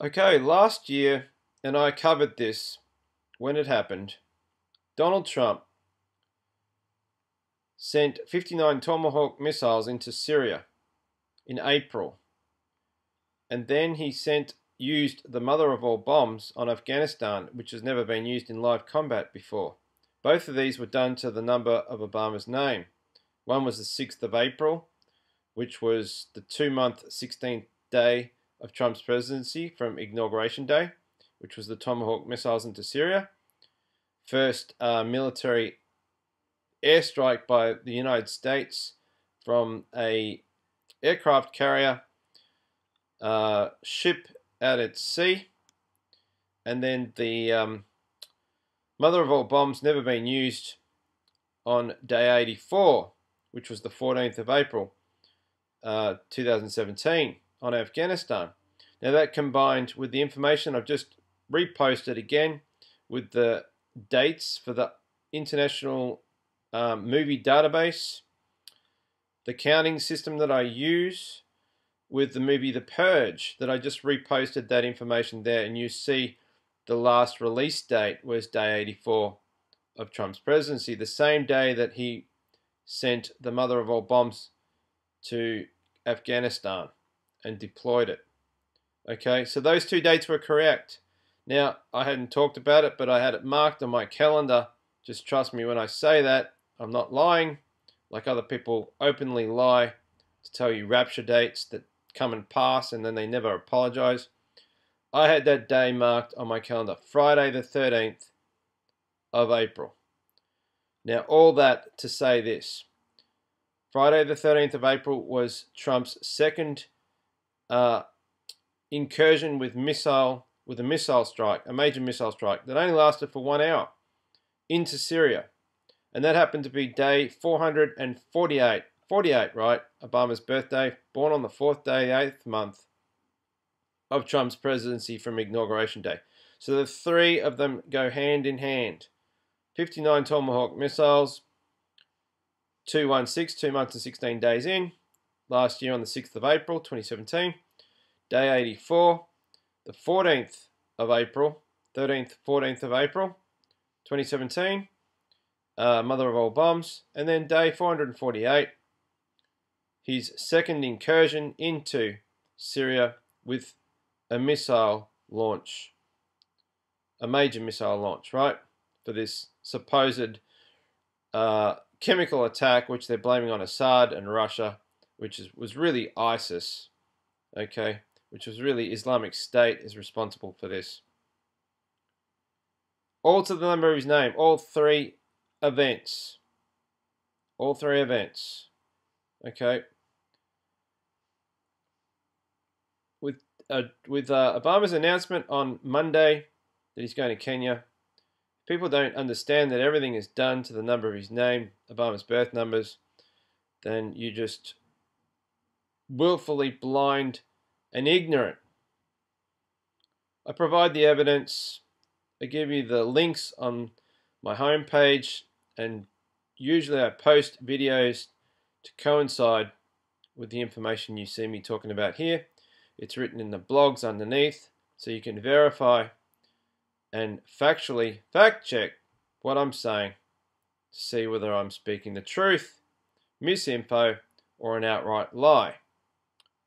Okay, last year, and I covered this when it happened, Donald Trump sent 59 Tomahawk missiles into Syria in April. And then he sent used the mother of all bombs on Afghanistan, which has never been used in live combat before. Both of these were done to the number of Obama's name. One was the 6th of April, which was the two month, 16th day of Trump's presidency from Inauguration Day, which was the Tomahawk missiles into Syria. First uh, military airstrike by the United States from a aircraft carrier uh, ship out at sea. And then the um, mother of all bombs never been used on day 84, which was the 14th of April, uh, 2017 on Afghanistan. Now that combined with the information I've just reposted again with the dates for the International um, Movie Database, the counting system that I use with the movie The Purge that I just reposted that information there and you see the last release date was day 84 of Trump's presidency, the same day that he sent the mother of all bombs to Afghanistan and deployed it. Okay, so those two dates were correct. Now, I hadn't talked about it, but I had it marked on my calendar. Just trust me when I say that. I'm not lying, like other people openly lie to tell you rapture dates that come and pass and then they never apologize. I had that day marked on my calendar, Friday the 13th of April. Now, all that to say this Friday the 13th of April was Trump's second uh, incursion with missile with a missile strike, a major missile strike that only lasted for one hour into Syria. And that happened to be day 448. 48, right? Obama's birthday, born on the fourth day, eighth month of Trump's presidency from Inauguration Day. So the three of them go hand in hand. 59 Tomahawk missiles, 216, two months and 16 days in, last year on the 6th of April 2017. Day 84, the 14th of April, 13th, 14th of April 2017, uh, Mother of All Bombs. And then day 448, his second incursion into Syria with a missile launch, a major missile launch, right? For this supposed uh, chemical attack, which they're blaming on Assad and Russia, which is, was really ISIS, okay, which was really Islamic State is responsible for this. All to the number of his name, all three events. All three events. Okay. With uh, with uh, Obama's announcement on Monday that he's going to Kenya, people don't understand that everything is done to the number of his name, Obama's birth numbers, then you just willfully blind and ignorant. I provide the evidence. I give you the links on my homepage, and usually I post videos to coincide with the information you see me talking about here. It's written in the blogs underneath, so you can verify and factually fact check what I'm saying to see whether I'm speaking the truth, misinfo, or an outright lie.